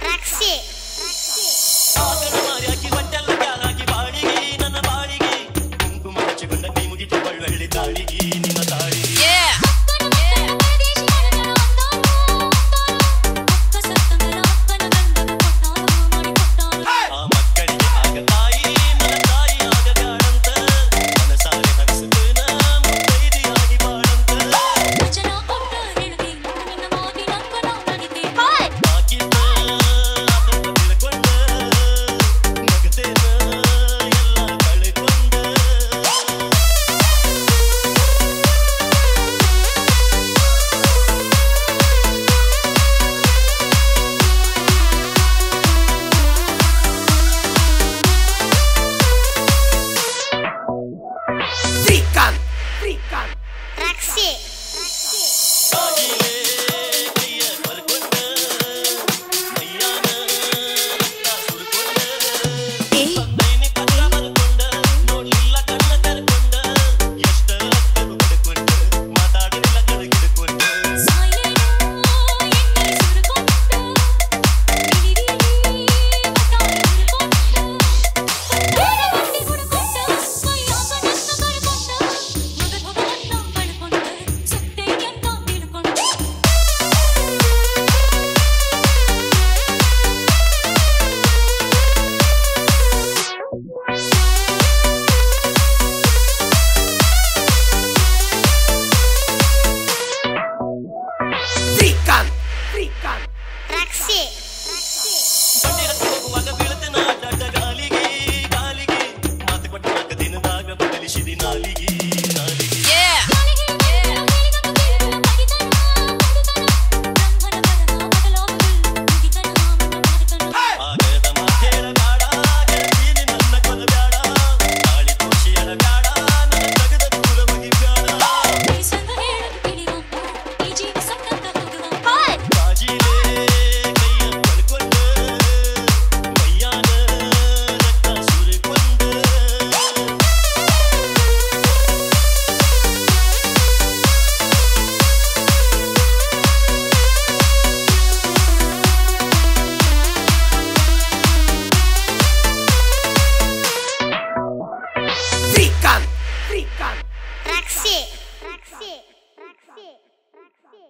Taxi. Taxi. Frican. Frican. Frican. Ikan. Raksi. berikan. Berikan. Reaksi. Reaksi. Reaksi. Reaksi.